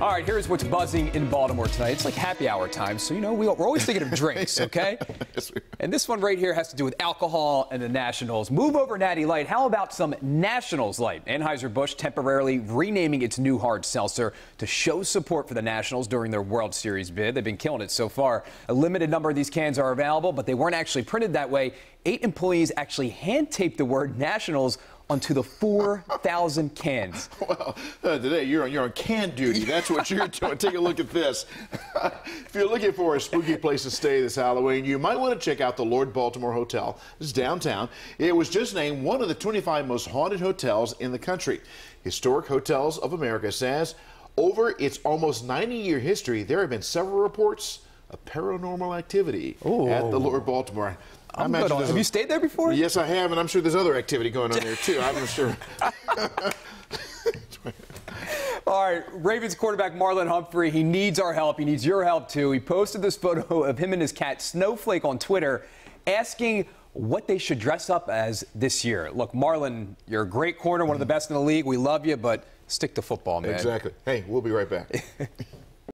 All right, here's what's buzzing in Baltimore tonight. It's like happy hour time, so you know we, are always thinking of drinks, okay? yes, and this one right here has to do with alcohol and the Nationals. Move over Natty Light. How about some Nationals Light? Anheuser-Busch temporarily renaming its new hard seltzer to show support for the Nationals during their World Series bid. They've been killing it so far. A limited number of these cans are available, but they weren't actually printed that way. Eight employees actually hand taped the word Nationals onto the 4,000 cans. Well, uh, today you're on, you're on can duty. That's what you're doing. Take a look at this. if you're looking for a spooky place to stay this Halloween, you might want to check out the Lord Baltimore Hotel. It's downtown. It was just named one of the 25 most haunted hotels in the country. Historic Hotels of America says over its almost 90 year history, there have been several reports of paranormal activity Ooh. at the Lord Baltimore. I'm good on. Have you stayed there before? Yes, I have, and I'm sure there's other activity going on there too. I'm not sure. All right, Ravens quarterback Marlon Humphrey, he needs our help. He needs your help too. He posted this photo of him and his cat Snowflake on Twitter asking what they should dress up as this year. Look, Marlon, you're a great corner, one of the best in the league. We love you, but stick to football, man. Exactly. Hey, we'll be right back.